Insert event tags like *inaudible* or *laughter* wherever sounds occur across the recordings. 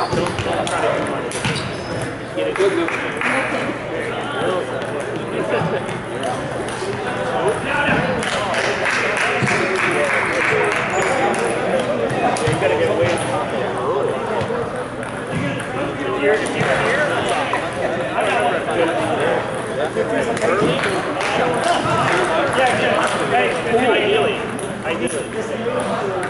Stop. Get it. Good, good. You I it's early. Yeah, yeah. Ideally, ideally.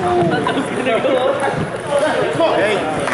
*laughs* this? Hey.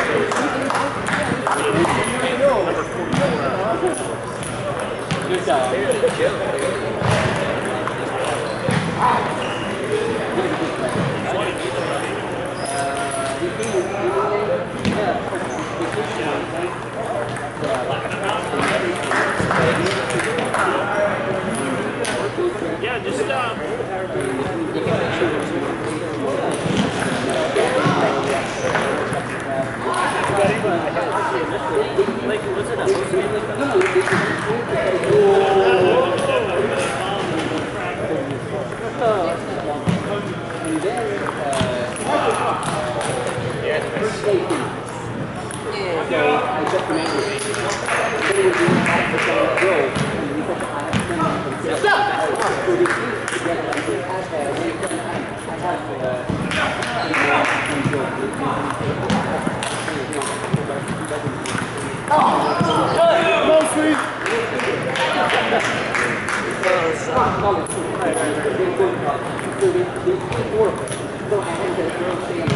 Go, and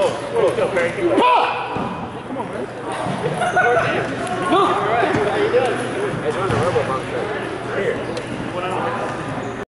the